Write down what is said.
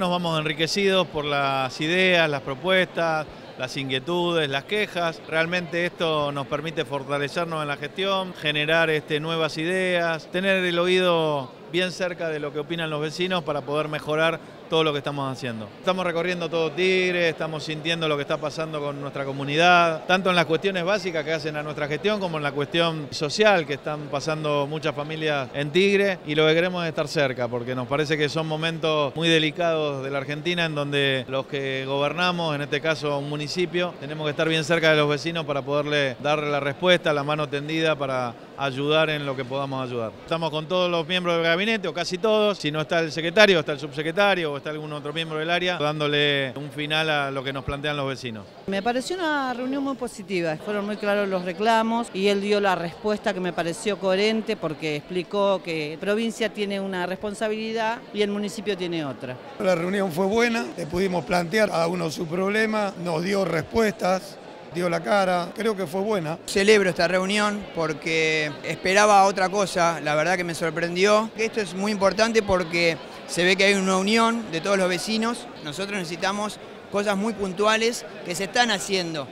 Nos vamos enriquecidos por las ideas, las propuestas, las inquietudes, las quejas. Realmente esto nos permite fortalecernos en la gestión, generar este, nuevas ideas, tener el oído bien cerca de lo que opinan los vecinos para poder mejorar todo lo que estamos haciendo. Estamos recorriendo todo Tigre, estamos sintiendo lo que está pasando con nuestra comunidad, tanto en las cuestiones básicas que hacen a nuestra gestión como en la cuestión social que están pasando muchas familias en Tigre y lo que queremos es estar cerca porque nos parece que son momentos muy delicados de la Argentina en donde los que gobernamos, en este caso un municipio, tenemos que estar bien cerca de los vecinos para poderle darle la respuesta, la mano tendida para ayudar en lo que podamos ayudar. Estamos con todos los miembros del gabinete, o casi todos, si no está el secretario, está el subsecretario o está algún otro miembro del área, dándole un final a lo que nos plantean los vecinos. Me pareció una reunión muy positiva, fueron muy claros los reclamos y él dio la respuesta que me pareció coherente porque explicó que provincia tiene una responsabilidad y el municipio tiene otra. La reunión fue buena, le pudimos plantear a uno su problema, nos dio respuestas, dio la cara, creo que fue buena. Celebro esta reunión porque esperaba otra cosa, la verdad que me sorprendió. Esto es muy importante porque se ve que hay una unión de todos los vecinos, nosotros necesitamos cosas muy puntuales que se están haciendo